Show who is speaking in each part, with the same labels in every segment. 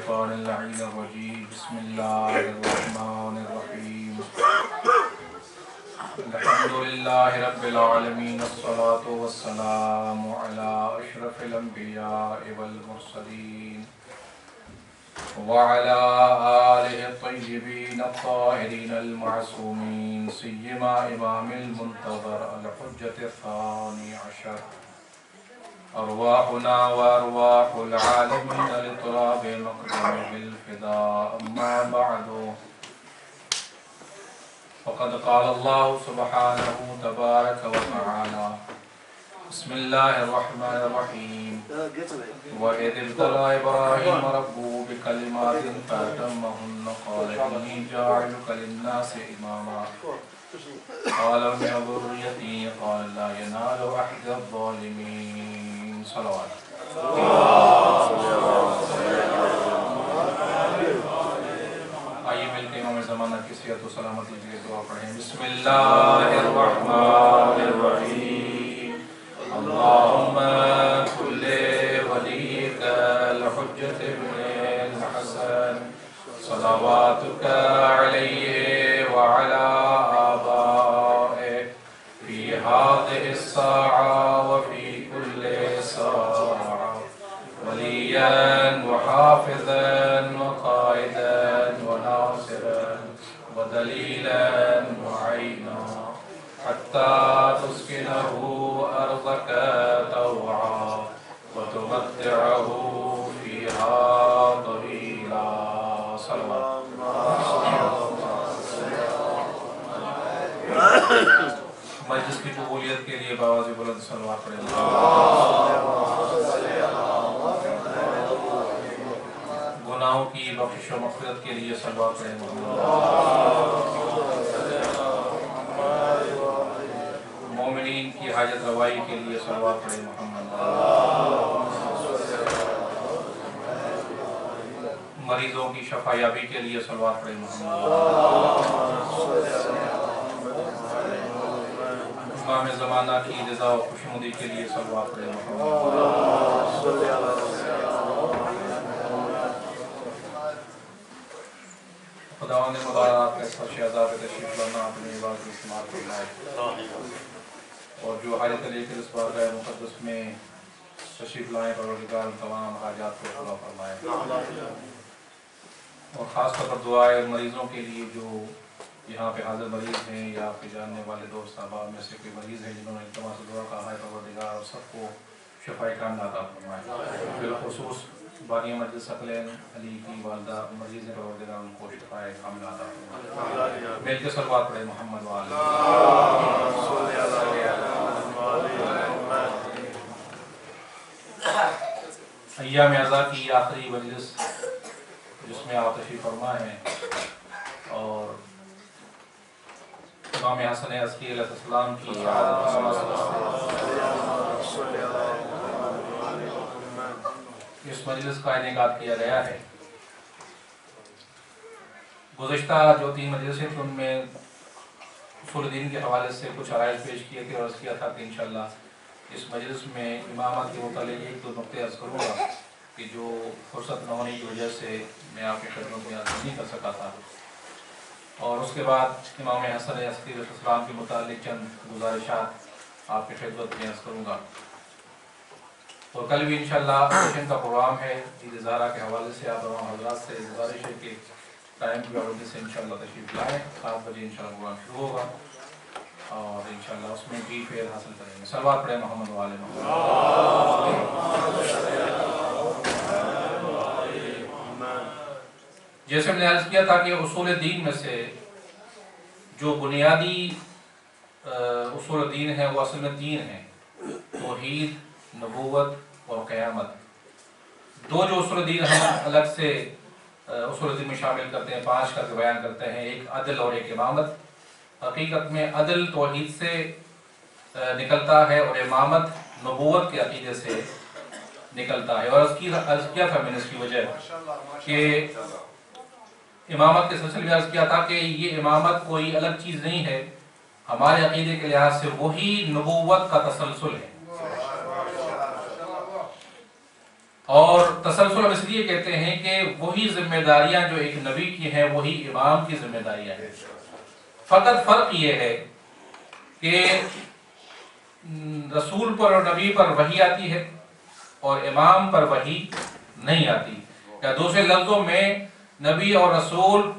Speaker 1: الشيطان اللعين الرجيم. بسم الله الرحمن الرحيم. الحمد لله رب العالمين، الصلاة والسلام على أشرف الأنبياء والمرسلين. وعلى آله الطيبين الطاهرين المعصومين، سيما إمام المنتظر الحجة الثاني عشر. أرواحنا وأرواح العالمين لطلاب مقدم بالفداء. أما بعد فقد قال الله سبحانه تبارك وتعالى بسم الله الرحمن الرحيم. وإذ ابتلى إبراهيم ربه بكلمات فأتمهن قال إني جاعلك للناس إماما. قال من ذريتي؟ قال لا ينال أحد الظالمين. آئیے مل کے امام زمانہ کی صحت و سلامتی کے لیے دعا پڑھیں بسم اللہ الرحمن الرحیم اللہم کل ولیک الحجت ابن الحسن صلواتک علیہ وعلا آبائه في هذه الساعة وحافظا وقائدا وناصرا ودليلا وعينا حتى تسكنه أرضك طوعا وتمتعه فيها طويلا صلوات. مجلس کی قبولیت کے لیے باواز بلند صلوات پڑھیں گناہوں کی بخشش و مغفرت کے لیے صلوات پڑھیں مومنین کی حاجت روائی کے لیے صلوات پڑھیں محمد۔ مریضوں کی شفا یابی کے لیے صلوات پڑھیں محمد۔ امام زمانہ کی رضا و خوشنودی کے لیے صلوات پڑھیں محمد۔ خداوند مدار آپ کا سر شہزاد تشریف لانا اپنے عبادت میں استعمال فرمائے اور جو حاجت علی کے اس بارگاہ مقدس میں تشریف لائیں پروردگار تمام حاجات کو پورا فرمائے اور خاص طور پر دعائیں مریضوں کے لیے جو یہاں پہ حاضر مریض ہیں یا آپ کے جاننے والے دوست احباب میں سے کوئی مریض ہیں جنہوں نے التماس سے دعا کہا ہے پروردگار اور سب کو شفائی کام عطا فرمائے بالخصوص بانی مجلس ثقلین علی کی والدہ مریض ہیں پروردگار ان کو شفائی کام عطا فرمائے مل کے صلوات پڑھے محمد ایام اعضا کی آخری مجلس، جس میں آپ تشریف فرما ہیں، اور امام حسن عسکی علیہ السلام کی اس مجلس کا انعقاد کیا گیا ہے۔ گزشتہ جو تین مجلسیں تھے ان میں اصول دین کے حوالے سے کچھ عرائض پیش کیے تھے عرض کیا تھا کہ انشاءاللہ اس مجلس میں امامت کے متعلق ایک دو نقطے عرض کروں گا کہ جو فرصت نہ ہونے کی وجہ سے میں آپ کی خدمت میں عرض نہیں کر سکا تھا۔ اور اس کے بعد امام حسن علیہ السلام کے متعلق چند گزارشات آپ کی خدمت میں عرض کروں گا۔ اور کل بھی انشاءاللہ سیشن کا پروگرام ہے، عید زہرا کے حوالے سے آپ تمام حضرات سے گزارش ہے کہ ٹائم کی آروگی سے انشاءاللہ تشریف لائیں۔ سات بجے انشاءاللہ پروگرام شروع ہوگا اور انشاءاللہ اس میں بھی فیل حاصل کریں گے۔ سلوات پڑھیں محمد والے جیسے میں نے عرض کیا تھا کہ اصول دین میں سے جو بنیادی اصول دین ہے وہ اصل میں تین ہیں۔ توحید، نبوت اور قیامت۔ دو جو اصول دین ہم الگ سے اصول دین میں شامل کرتے ہیں، پانچ کا بیان کرتے ہیں، ایک عدل اور ایک امامت۔ حقیقت میں عدل توحید سے نکلتا ہے اور امامت نبوت کے عقیدے سے نکلتا ہے۔ اور اس کی عرض کیا تھا میں نے اس کی وجہ؟ کہ امامت کے سلسلے میں عرض کیا تھا کہ یہ امامت کوئی الگ چیز نہیں ہے۔ ہمارے عقیدے کے لحاظ سے وہی نبوت کا تسلسل ہے۔ اور تسلسل ہم اس لیے کہتے ہیں کہ وہی ذمہ داریاں جو ایک نبی کی ہیں، وہی امام کی ذمہ داریاں ہیں۔ فقط فرق یہ ہے کہ رسول پر اور نبی پر وہی آتی ہے اور امام پر وہی نہیں آتی۔ یا دوسرے لفظوں میں نبی اور رسول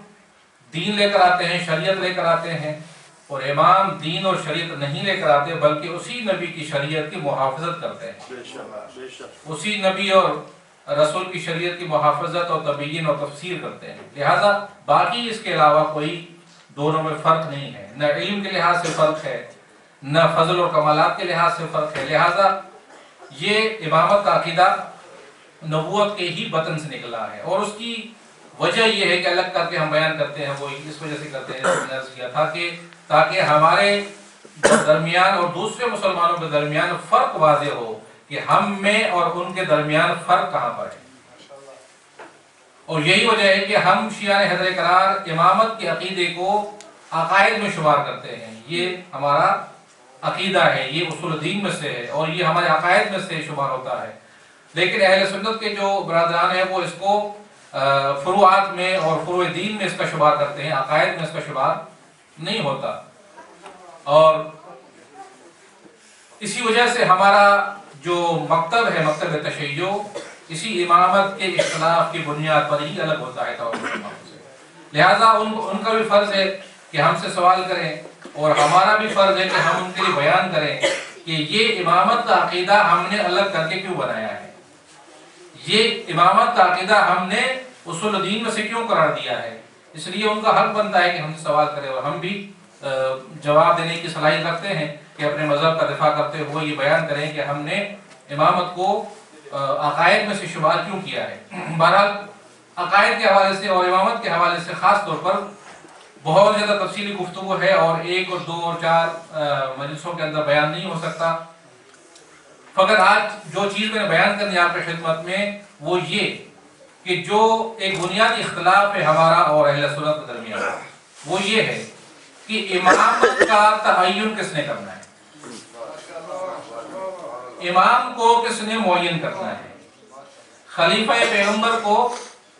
Speaker 1: دین لے کر آتے ہیں، شریعت لے کر آتے ہیں۔ اور امام دین اور شریعت نہیں لے کر آتے بلکہ اسی نبی کی شریعت کی محافظت کرتے ہیں۔ اسی نبی اور رسول کی شریعت کی محافظت اور تبیین اور تفسیر کرتے ہیں۔ لہٰذا باقی اس کے علاوہ کوئی دونوں میں فرق نہیں ہے۔ نہ علم کے لحاظ سے فرق ہے نہ فضل اور کمالات کے لحاظ سے فرق ہے۔ لہٰذا یہ امامت کا عقیدہ نبوت کے ہی بطن سے نکلا ہے۔ اور اس کی وجہ یہ ہے کہ الگ کر کے ہم بیان کرتے ہیں وہ اس وجہ سے کرتے ہیں کیا تھا کہ تاکہ ہمارے درمیان اور دوسرے مسلمانوں کے درمیان فرق واضح ہو کہ ہم میں اور ان کے درمیان فرق کہاں پر ہے۔ اور یہی وجہ ہے کہ ہم شیعہ حضر قرار امامت کے عقیدے کو عقائد میں شمار کرتے ہیں۔ یہ ہمارا عقیدہ ہے، یہ اصول دین میں سے ہے اور یہ ہمارے عقائد میں سے شمار ہوتا ہے۔ لیکن اہل سنت کے جو برادران ہیں وہ اس کو فروعات میں اور فروع دین میں اس کا شمار کرتے ہیں، عقائد میں اس کا شمار نہیں ہوتا۔ اور اسی وجہ سے ہمارا جو مکتب ہے مکتب تشیع اسی امامت کے اختلاف کی بنیاد پر ہی الگ ہوتا ہے لہٰذا ان, ان کا بھی فرض ہے کہ ہم سے سوال کریں اور ہمارا بھی فرض ہے کہ ہم ان کے لیے بیان کریں کہ یہ امامت کا عقیدہ ہم نے الگ کر کے کیوں بنایا ہے؟ یہ امامت کا عقیدہ ہم نے اصول دین میں سے کیوں قرار دیا ہے؟ اس لیے ان کا حق بنتا ہے کہ ہم سے سوال کریں اور ہم بھی جواب دینے کی صلاحیت رکھتے ہیں کہ اپنے مذہب کا دفاع کرتے ہوئے یہ بیان کریں کہ ہم نے امامت کو عقائد میں سے شمار کیوں کیا ہے؟ بہرحال، عقائد کے حوالے سے اور امامت کے حوالے سے خاص طور پر بہت زیادہ تفصیلی گفتگو ہے اور ایک اور دو اور چار مجلسوں کے اندر بیان نہیں ہو سکتا۔ فقط آج جو چیز میں نے بیان کرنی آپ کی خدمت میں، وہ یہ کہ جو ایک بنیادی اختلاف ہے ہمارا اور اہل سنت کے درمیان، وہ یہ ہے کہ امامت کا تعین کس نے کرنا ہے؟ امام کو کس نے معین کرنا ہے؟ خلیفہ پیغمبر کو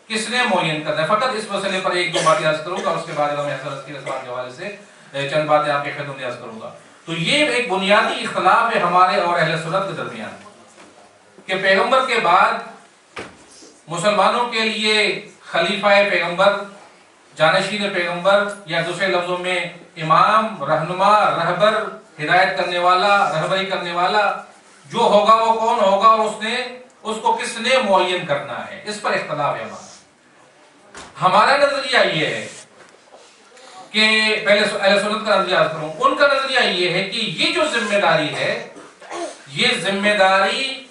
Speaker 1: کس نے معین کرنا ہے؟ فقط اس مسئلے پر ایک دو باتیں عرض کروں گا، اس کے بعد میں حضرت کی رسمان کے حوالے سے چند باتیں آپ کے خدمت میں عرض کروں گا۔ تو یہ ایک بنیادی اختلاف ہے ہمارے اور اہل سنت کے درمیان کہ پیغمبر کے بعد مسلمانوں کے لیے خلیفہ پیغمبر، جانشین پیغمبر یا دوسرے لفظوں میں امام، رہنما، رہبر، ہدایت کرنے والا، رہبری کرنے والا، جو ہوگا وہ کون ہوگا اور اس نے، اس کو کس نے معین کرنا ہے؟ اس پر اختلاف ہے ہمارا۔ ہمارا نظریہ یہ ہے کہ پہلے اہل سنت کا نظریہ کروں۔ ان کا نظریہ یہ ہے کہ یہ جو ذمہ داری ہے، یہ ذمہ داری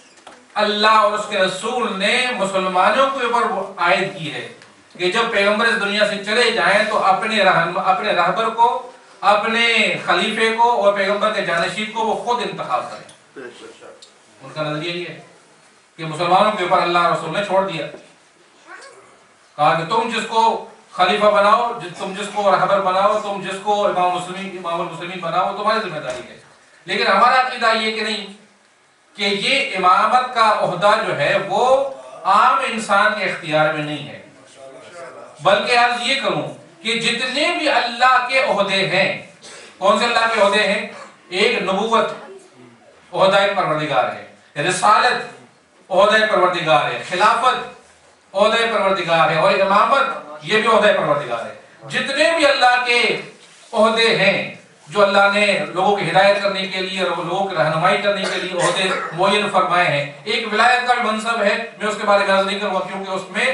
Speaker 1: اللہ اور اس کے رسول نے مسلمانوں کے اوپر عائد کی ہے کہ جب پیغمبر اس دنیا سے چلے جائیں تو اپنے اپنے رہبر کو اپنے خلیفے کو اور پیغمبر کے جانشین کو وہ خود انتخاب کریں۔ ان کا نظریہ یہ ہے کہ مسلمانوں کے اوپر اللہ رسول نے چھوڑ دیا۔ کہا کہ تم جس کو خلیفہ بناؤ تم جس کو رہبر بناؤ تم جس کو امام مسلمین امام المسلمین بناؤ تمہاری ذمہ داری ہے۔ لیکن ہمارا عقیدہ یہ کہ نہیں کہ یہ امامت کا عہدہ جو ہے وہ عام انسان کے اختیار میں نہیں ہے۔ بلکہ آج یہ کروں کہ جتنے بھی اللہ کے عہدے ہیں، کون سے اللہ کے عہدے ہیں؟ ایک نبوت عہدہ پروردگار ہے، رسالت عہدہ پروردگار ہے، خلافت عہدہ پروردگار ہے اور امامت یہ بھی عہدہ پروردگار ہے۔ جتنے بھی اللہ کے عہدے ہیں جو اللہ نے لوگوں کی ہدایت کرنے کے لیے لوگوں کی رہنمائی کرنے کے لیے عہدے معین فرمائے ہیں۔ ایک ولایت کا بھی منصب ہے۔ میں اس کے بارے میں نہیں کروں گا کیونکہ اس میں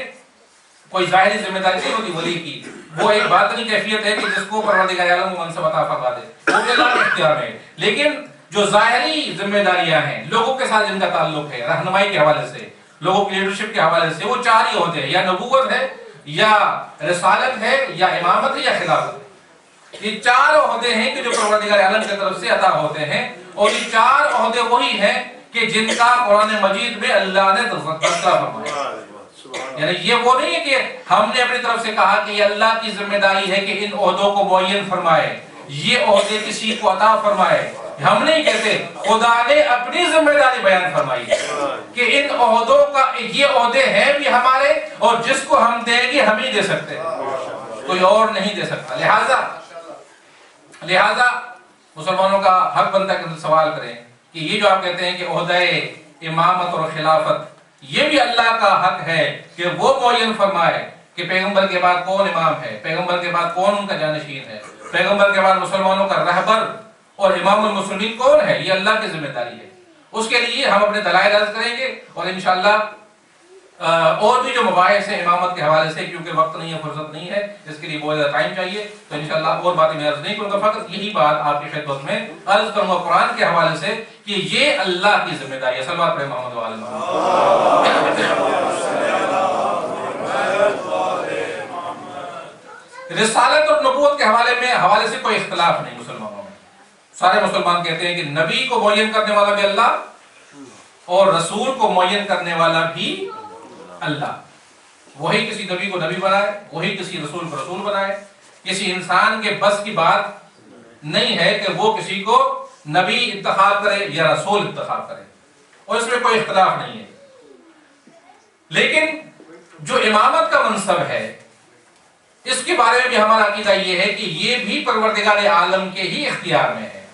Speaker 1: کوئی ظاہری ذمہ داری نہیں ہوتی ولی کی۔ وہ ایک باطنی کیفیت ہے کہ جس کو پروردگار عالم وہ منصب عطا فرما دے۔ وہ بھی اللہ کے اختیار میں لیکن جو ظاہری ذمہ داریاں ہیں، لوگوں کے ساتھ جن کا تعلق ہے، رہنمائی کے حوالے سے، لوگوں کی لیڈرشپ کے حوالے سے، وہ چار ہی ہوتے ہیں۔ یا نبوت ہے، یا رسالت ہے، یا امامت ہے، یا خلافت ہے۔ یہ چار عہدے ہیں کہ جو پروردگار عالم کی طرف سے عطا ہوتے ہیں، اور یہ چار عہدے وہی ہیں کہ جن کا قرآن مجید میں اللہ نے تذکرہ فرمایا۔ یعنی یہ وہ نہیں ہے کہ ہم نے اپنی طرف سے کہا کہ یہ اللہ کی ذمہ داری ہے کہ ان عہدوں کو معین فرمائے، یہ عہدے کسی کو عطا فرمائے۔ ہم نہیں کہتے، خدا نے اپنی ذمہ داری بیان فرمائی ہے کہ ان عہدوں کا یہ عہدے ہیں بھی ہمارے، اور جس کو ہم دیں گے ہم ہی دے سکتے ہیں۔ کوئی اور نہیں دے سکتا۔ لہذا لہذا مسلمانوں کا حق بنتا ہے کہ سوال کریں کہ یہ جو آپ کہتے ہیں کہ عہدہ امامت اور خلافت، یہ بھی اللہ کا حق ہے کہ وہ معین فرمائے کہ پیغمبر کے بعد کون امام ہے، پیغمبر کے بعد کون ان کا جانشین ہے، پیغمبر کے بعد مسلمانوں کا رہبر اور امام المسلمین کون ہے؟ یہ اللہ کی ذمہ داری ہے۔ اس کے لیے ہم اپنے دلائل عرض کریں گے اور انشاءاللہ اور بھی جو مباحث ہیں امامت کے حوالے سے، کیونکہ وقت نہیں ہے، فرصت نہیں ہے، اس کے لیے بہت زیادہ ٹائم چاہیے۔ تو انشاءاللہ اور باتیں میں عرض نہیں کروں گا، فقط یہی بات آپ کی خدمت میں عرض کروں گا قرآن کے حوالے سے کہ یہ اللہ کی ذمہ داری ہے۔ اصل بات ہے محمد۔ رسالت اور نبوت کے حوالے میں حوالے سے کوئی اختلاف نہیں مسلمانوں میں۔ سارے مسلمان کہتے ہیں کہ نبی کو معین کرنے والا بھی اللہ اور رسول کو معین کرنے والا بھی اللہ۔ وہی کسی نبی کو نبی بنائے، وہی کسی رسول کو رسول بنائے۔ کسی انسان کے بس کی بات نہیں ہے کہ وہ کسی کو نبی انتخاب کرے یا رسول انتخاب کرے۔ اور اس میں کوئی اختلاف نہیں ہے۔ لیکن جو امامت کا منصب ہے، اس کے بارے میں بھی ہمارا عقیدہ یہ ہے کہ یہ بھی پروردگار عالم کے ہی اختیار میں ہے۔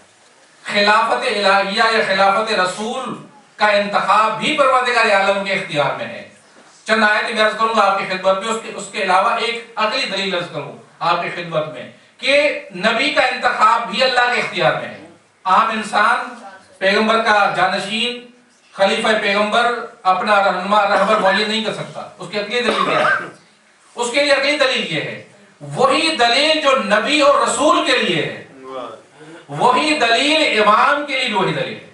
Speaker 1: خلافت الہیہ یا خلافت رسول کا انتخاب بھی پروردگار عالم کے اختیار میں ہے۔ چند آیت میں عرض کروں گا آپ کی خدمت میں اس کے, اس کے علاوہ ایک عقلی دلیل عرض کروں آپ کی خدمت میں کہ نبی کا انتخاب بھی اللہ کے اختیار میں ہے۔ عام انسان پیغمبر کا جانشین خلیفہ پیغمبر اپنا رہنما رہبر معین نہیں کر سکتا۔ اس کی عقلی دلیل کیا ہے؟ اس کے لیے عقلی دلیل یہ ہے وہی دلیل جو نبی اور رسول کے لیے ہے۔ وہی دلیل امام کے لیے وہی دلیل ہے۔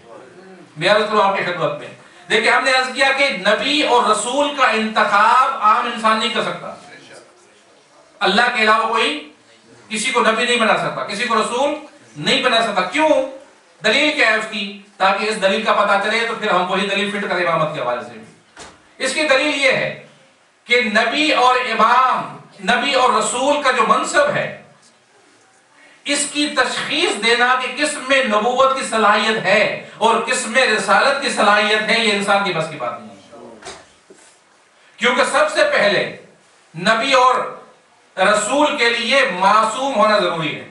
Speaker 1: میں عرض کروں آپ کی خدمت میں دیکھیں ہم نے عرض کیا کہ نبی اور رسول کا انتخاب عام انسان نہیں کر سکتا۔ اللہ کے علاوہ کوئی کسی کو نبی نہیں بنا سکتا، کسی کو رسول نہیں بنا سکتا۔ کیوں؟ دلیل کیا ہے اس کی؟ تاکہ اس دلیل کا پتہ چلے تو پھر ہم وہی دلیل فٹ کریں امامت کے حوالے سے۔ اس کی دلیل یہ ہے کہ نبی اور امام، نبی اور رسول کا جو منصب ہے اس کی تشخیص دینا کہ کس میں نبوت کی صلاحیت ہے اور کس میں رسالت کی صلاحیت ہے، یہ انسان کی بس کی بات نہیں کیونکہ سب سے پہلے نبی اور رسول کے لیے معصوم ہونا ضروری ہے۔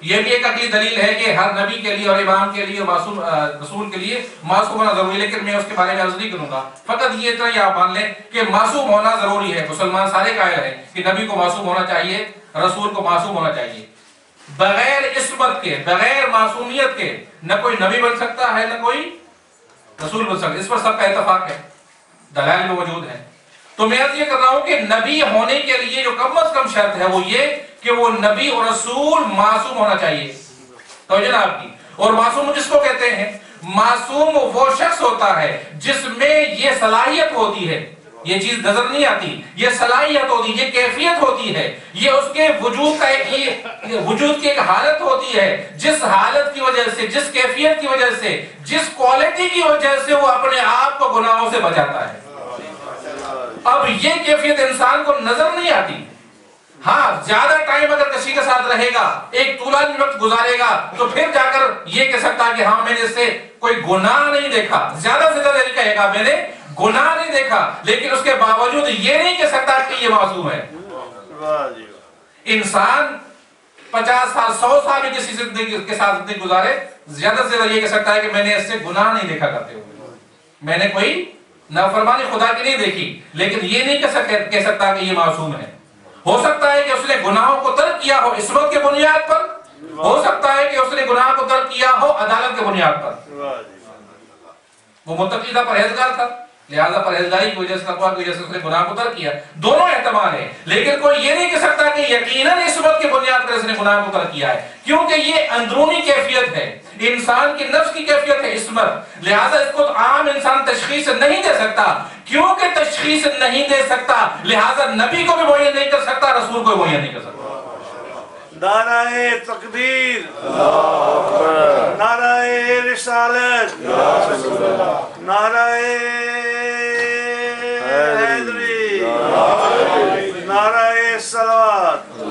Speaker 1: یہ بھی ایک اگلی دلیل ہے کہ ہر نبی کے لیے اور امام کے لیے، معصوم رسول کے لیے معصوم ہونا ضروری ہے، لیکن میں اس کے بارے میں عرض نہیں کروں گا۔ فقط یہ اتنا یہ آپ مان لیں کہ معصوم ہونا ضروری ہے۔ مسلمان سارے قائل ہیں کہ نبی کو معصوم ہونا چاہیے، رسول کو معصوم ہونا چاہیے۔ بغیر عصمت کے، بغیر معصومیت کے نہ کوئی نبی بن سکتا ہے، نہ کوئی رسول بن سکتا ہے اس پر سب کا اتفاق ہے، دلائل میں موجود ہے۔ تو میں یہ کر رہا ہوں کہ نبی ہونے کے لیے جو کم از کم شرط ہے وہ یہ کہ وہ نبی اور رسول معصوم ہونا چاہیے۔ تو جناب کی۔ اور معصوم جس کو کہتے ہیں، معصوم وہ شخص ہوتا ہے جس میں یہ صلاحیت ہوتی ہے۔ یہ چیز نظر نہیں آتی۔ یہ صلاحیت ہوتی، یہ کیفیت ہوتی ہے۔ یہ اس کے وجود کا ایک وجود کی ایک حالت ہوتی ہے۔ جس حالت کی وجہ سے، جس کیفیت کی وجہ سے، جس کوالٹی کی وجہ سے وہ اپنے آپ کو گناہوں سے بچاتا ہے۔ اب یہ کیفیت انسان کو نظر نہیں آتی۔ ہاں زیادہ ٹائم اگر کسی کے ساتھ رہے گا، ایک طولانی وقت گزارے گا، تو پھر جا کر یہ کہہ سکتا کہ ہاں میں نے اس سے کوئی گناہ نہیں دیکھا۔ زیادہ سے زیادہ نہیں کہے گا، میں نے گناہ نہیں دیکھا، لیکن اس کے باوجود یہ نہیں کہہ سکتا کہ یہ معصوم ہے۔ انسان پچاس سال، سو سال بھی کسی زندگی کے ساتھ زندگی گزارے، زیادہ سے زیادہ یہ کہہ سکتا ہے کہ میں نے اس سے گناہ نہیں دیکھا کرتے ہوئے۔ میں نے کوئی نافرمانی خدا کی نہیں دیکھی، لیکن یہ نہیں کہہ سکتا کہ یہ معصوم ہے۔ ہو سکتا ہے کہ اس نے گناہوں کو ترک کیا ہو عصمت کے بنیاد پر، ہو سکتا ہے کہ اس نے گناہ کو ترک کیا ہو عدالت کے بنیاد پر۔ وہ متقیدہ پرہیزگار تھا۔ لہذا پرہیزگاری کی وجہ سے تقوی کی وجہ سے اس نے گناہ کو ترک کیا۔ دونوں احتمال ہیں، لیکن کوئی یہ نہیں کہہ سکتا کہ یقیناً اس عصمت کی بنیاد پر اس نے گناہ کو ترک کیا ہے، کیونکہ یہ اندرونی کیفیت ہے۔ انسان کی نفس کی کیفیت ہے عصمت۔ لہذا اس کو عام انسان تشخیص نہیں دے سکتا۔ کیونکہ تشخیص نہیں دے سکتا، لہذا نبی کو بھی معین نہیں کر سکتا، رسول کو بھی معین نہیں کر سکتا۔
Speaker 2: نعرہ تقدیر۔ نعرہ رسالت۔ نعرہ حیدری۔ نعرہ سلوات۔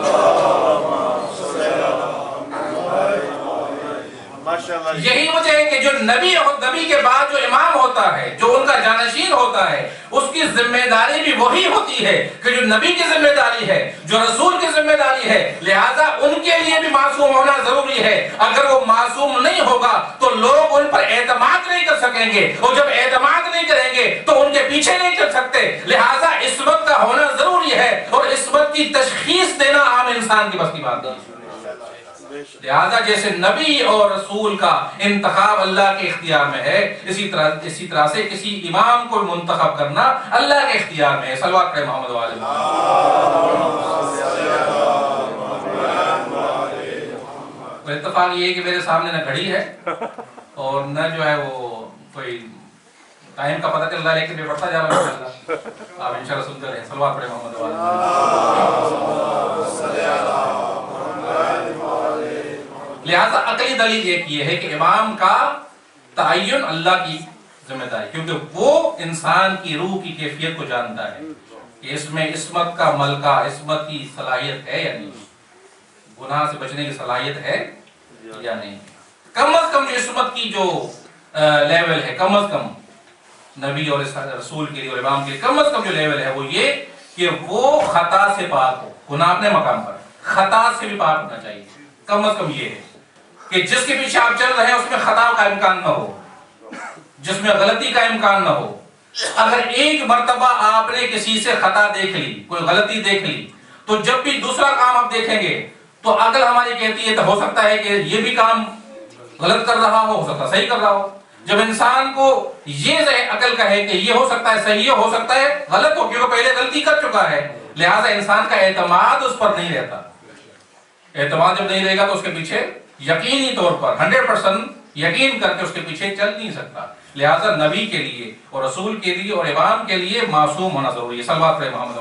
Speaker 2: جی۔
Speaker 1: یہی وجہ ہے کہ جو نبی نبی کے بعد جو امام ہوتا ہے، جو ان کا جانشین ہوتا ہے، اس کی ذمہ داری بھی وہی ہوتی ہے کہ جو نبی کی ذمہ داری ہے، جو رسول کی ذمہ داری ہے، لہذا ان کے لیے بھی معصوم ہونا ضروری ہے۔ اگر وہ معصوم نہیں ہوگا تو لوگ ان پر اعتماد نہیں کر سکیں گے۔ اور جب اعتماد نہیں کریں گے تو ان کے پیچھے نہیں چل سکتے۔ لہذا عصمت کا ہونا ضروری ہے اور عصمت کی تشخیص دینا عام انسان کی بس کی بات نہیں لہذا جیسے نبی اور رسول کا انتخاب اللہ کے اختیار میں ہے، اسی طرح اسی طرح سے کسی امام کو منتخب کرنا اللہ کے اختیار میں ہے۔ صلوات پڑھے محمد والے اتفاق یہ ہے کہ میرے سامنے نہ گھڑی ہے اور نہ جو ہے وہ کوئی ٹائم کا پتہ چل رہا ہے، لیکن میں پڑھتا جا رہا ہوں آپ انشاءاللہ سنتے رہیں۔ صلوات پڑھے محمد والے لہذا عقلی دلیل ایک یہ ہے کہ امام کا تعین اللہ کی ذمہ داری، کیونکہ وہ انسان کی روح کی کیفیت کو جانتا ہے کہ اس میں عصمت کا ملکہ، عصمت کی صلاحیت ہے یا نہیں؟ گناہ سے بچنے کی صلاحیت ہے یا نہیں؟ کم از کم جو عصمت کی جو لیول ہے، کم از کم نبی اور رسول کے لیے اور امام کے لیے کم از کم جو لیول ہے وہ یہ کہ وہ خطا سے پاک ہو، گناہ اپنے مقام پر، خطا سے بھی پاک ہونا چاہیے۔ کم از کم یہ ہے۔ کہ جس کے پیچھے آپ چل رہے ہیں، اس میں خطا کا امکان نہ ہو، جس میں غلطی کا امکان نہ ہو۔ اگر ایک مرتبہ آپ نے کسی سے خطا دیکھ لی، کوئی غلطی دیکھ لی، تو جب بھی دوسرا کام آپ دیکھیں گے، تو عقل ہماری کہتی ہے تو ہو سکتا ہے کہ یہ بھی کام غلط کر رہا ہو ہو سکتا ہے، صحیح کر رہا ہو۔ جب انسان کو یہ عقل کا ہے کہ یہ ہو سکتا ہے، صحیح ہو سکتا ہے، غلط ہو، کیونکہ پہلے غلطی کر چکا ہے، لہٰذا انسان کا اعتماد اس پر نہیں رہتا۔ اعتماد جب نہیں رہے گا تو اس کے پیچھے یقینی طور پر ہنڈریڈ پرسنٹ یقین کر کے اس کے پیچھے چل نہیں سکتا۔ لہذا نبی کے لیے اور رسول کے لیے اور امام کے لیے معصوم ہونا ضروری ہے۔ سلوات پہ محمد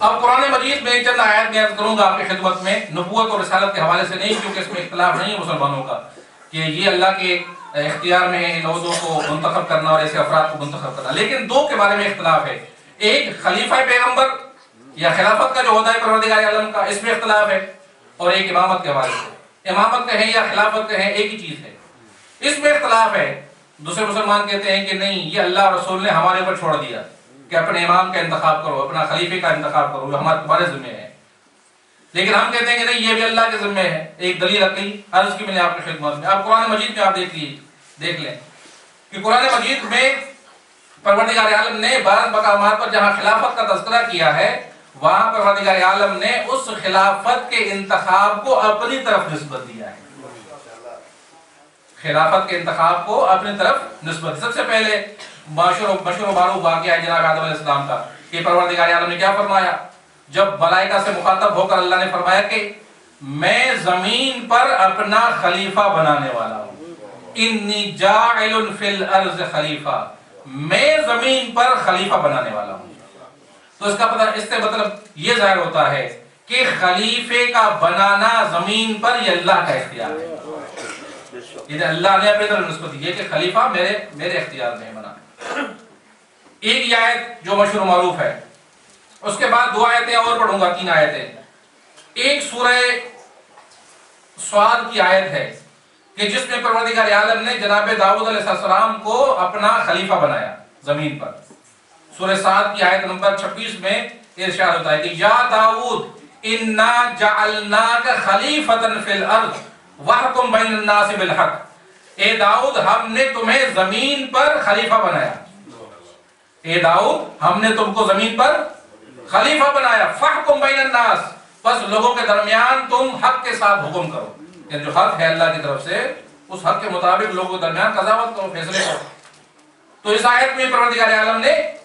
Speaker 1: اب قرآن مجید میں چند آیات میں عرض کروں گا آپ کی خدمت میں۔ نبوت اور رسالت کے حوالے سے نہیں، کیونکہ اس میں اختلاف نہیں ہے مسلمانوں کا، کہ یہ اللہ کے اختیار میں ہے ان عہدوں کو منتخب کرنا اور ایسے افراد کو منتخب کرنا۔ لیکن دو کے بارے میں اختلاف ہے۔ ایک خلیفہ پیغمبر یا خلافت کا جو عہدہ ہے پروردگار عالم کا، اس میں اختلاف ہے اور ایک امامت کے حوالے سے۔ امامت کہیں یا خلافت کہیں ایک ہی چیز ہے۔ اس میں اختلاف ہے۔ دوسرے مسلمان کہتے ہیں کہ نہیں، یہ اللہ رسول نے ہمارے اوپر چھوڑ دیا کہ اپنے امام کا انتخاب کرو، اپنا خلیفے کا انتخاب کرو ہمارے تمہارے ذمہ ہے۔ لیکن ہم کہتے ہیں کہ نہیں، یہ بھی اللہ کے ذمہ ہے۔ ایک دلیل عقلی عرض کی میں نے آپ کی خدمت میں۔ آپ قرآن مجید میں آپ دیکھ لیے دیکھ لیں۔ کہ قرآن مجید میں پروردگار عالم نے بعض مقامات پر جہاں خلافت کا تذکرہ کیا ہے وہاں پروردگار عالم نے اس خلافت کے انتخاب کو اپنی طرف نسبت دیا ہے۔ خلافت کے انتخاب کو اپنی طرف نسبت۔ سب سے پہلے مشہور مشہور معروف واقعہ ہے جناب آدم علیہ السلام کا۔ کہ پروردگار عالم نے کیا فرمایا؟ جب ملائکہ سے مخاطب ہو کر اللہ نے فرمایا کہ میں زمین پر اپنا خلیفہ بنانے والا ہوں۔ انی جاعل فی الارض خلیفہ۔ میں زمین پر خلیفہ بنانے والا ہوں۔ تو اس کا پتہ اس سے مطلب یہ ظاہر ہوتا ہے کہ خلیفے کا بنانا زمین پر یہ اللہ کا اختیار ہے۔ یہ اللہ نے اپنے طرف نسبت دی ہے کہ خلیفہ میرے میرے اختیار میں بنا۔ ایک یہ آیت جو مشہور معروف ہے۔ اس کے بعد دو آیتیں اور پڑھوں گا، تین آیتیں۔ ایک سورہ سواد کی آیت ہے کہ جس میں پروردگار عالم نے جناب داؤد علیہ السلام کو اپنا خلیفہ بنایا زمین پر۔ سورہ سات کی آیت نمبر چھبیس میں ارشاد ہوتا ہے کہ یا داؤد انا جعلناک خلیفتن فی الارض وحکم بین الناس بالحق۔ اے داؤد ہم نے تمہیں زمین پر خلیفہ بنایا۔ اے داؤد ہم نے تم کو زمین پر خلیفہ بنایا۔ فحکم بین الناس۔ بس لوگوں کے درمیان تم حق کے ساتھ حکم کرو۔ یعنی جو حق ہے اللہ کی طرف سے، اس حق کے مطابق لوگوں کے درمیان قضاوت کرو، فیصلے کرو۔ تو اس آیت میں پروردگار عالم نے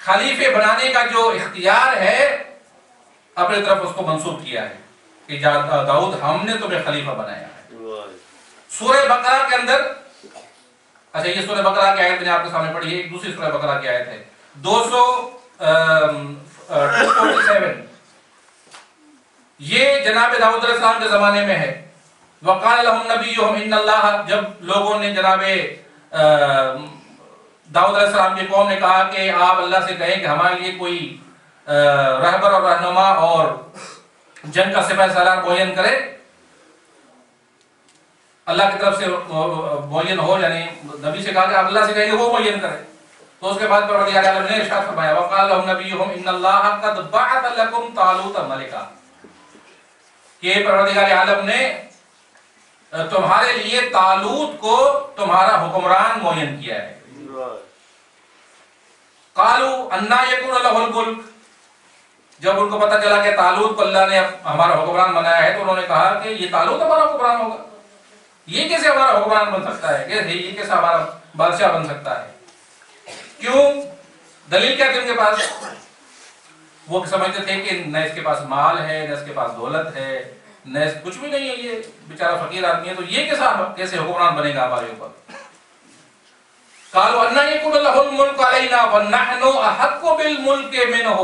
Speaker 1: خلیفے بنانے کا جو اختیار ہے، اپنے طرف اس کو منسوخ کیا ہے کہ داؤد، ہم نے تمہیں خلیفہ بنایا ہے۔ سورہ بقرہ کے اندر اچھا یہ سورہ بقرہ کی آیت میں نے آپ کے سامنے پڑھی ہے، ایک دوسری سورہ بقرہ کی آیت ہے۔ دو سو سیون۔ یہ جناب داؤد علیہ السلام کے زمانے میں ہے۔ وقال لهم نبیہم ان اللہ، جب لوگوں نے جناب داؤد علیہ السلام کی قوم نے کہا کہ آپ اللہ سے کہیں کہ ہمارے لیے کوئی رہبر اور رہنما اور جنگ کا سپہ سالار بوین کرے۔ اللہ کی طرف سے بوین ہو یعنی نبی سے کہا کہ آپ اللہ سے کہیں کہ وہ بوین کرے۔ تو اس کے بعد پر پروردگار عالم نے ارشاد فرمایا، وقال لهم نبيهم ان الله قد بعث لكم طالوت ملکا کہ پروردگار عالم نے تمہارے لیے طالوت کو تمہارا حکمران معین کیا ہے۔ کالو انا یقون اللہ الملک جب ان کو پتا چلا کہ تالوت کو اللہ نے ہمارا حکمران بنایا ہے تو انہوں نے کہا کہ یہ تالوت ہمارا حکمران ہوگا۔ یہ کیسے ہمارا حکمران بن سکتا ہے؟ کہ یہ کیسے ہمارا بادشاہ بن سکتا ہے؟ کیوں؟ دلیل کیا تھی ان کے پاس؟ وہ سمجھتے تھے کہ نہ اس کے پاس مال ہے، نہ اس کے پاس دولت ہے، نہ کچھ بھی نہیں ہے، یہ بیچارہ فقیر آدمی ہے، تو یہ کیسا کیسے حکمران بنے گا ہمارے اوپر؟ قالوا ان يكون له الملك علينا ونحن احق بالملك منه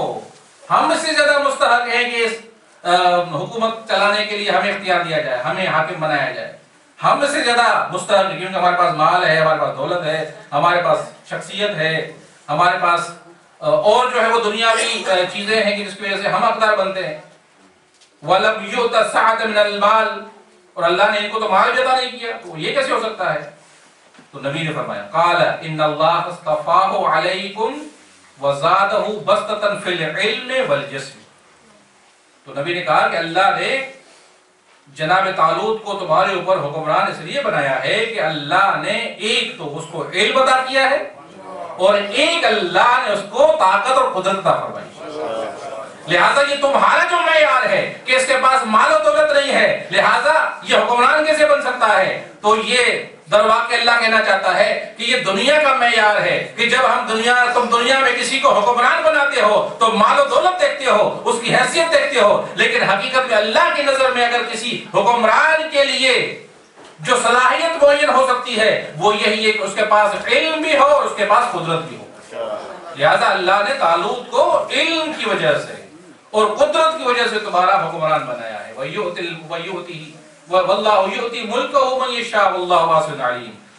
Speaker 1: ہم سے زیادہ مستحق ہے کہ اس حکومت چلانے کے لیے ہمیں اختیار دیا جائے، ہمیں حاکم بنایا جائے۔ ہم سے زیادہ مستحق ہے کیونکہ ہمارے پاس مال ہے، ہمارے پاس دولت ہے، ہمارے پاس شخصیت ہے، ہمارے پاس اور جو ہے وہ دنیا کی چیزیں ہیں کہ جس کی وجہ سے ہم حقدار بنتے ہیں۔ وَلَبْ يُؤْتَ سَعَدَ مِنَ الْمَالِ، اور اللہ نے ان کو تو مال بھی عطا نہیں کیا، تو یہ کیسے ہو سکتا ہے؟ تو نبی نے فرمایا، قال، ان اللہ اصطفاہ علیکم وزادہ بستتن فی العلم والجسم. تو نبی نے کہا کہ اللہ نے جناب تعلوت کو تمہارے اوپر حکمران اس لیے بنایا ہے کہ اللہ نے ایک تو اس کو علم عطا کیا ہے اور ایک اللہ نے اس کو طاقت اور قدرت عطا فرمائی۔ لہٰذا یہ تمہارا جو معیار ہے کہ اس کے پاس مال و دولت نہیں ہے لہٰذا یہ حکمران کیسے بن سکتا ہے؟ تو یہ درواقع اللہ کہنا چاہتا ہے کہ یہ دنیا کا معیار ہے کہ جب ہم دنیا تم دنیا میں کسی کو حکمران بناتے ہو تو مال و دولت دیکھتے ہو اس کی حیثیت دیکھتے ہو لیکن حقیقت میں اللہ کی نظر میں اگر کسی حکمران کے لیے جو صلاحیت معین ہو سکتی ہے وہ یہی ہے کہ اس کے پاس علم بھی ہو اور اس کے پاس قدرت بھی ہو۔ اچھا۔ لہٰذا اللہ نے تعلق کو علم کی وجہ سے اور قدرت کی وجہ سے تمہارا حکمران بنایا ہے۔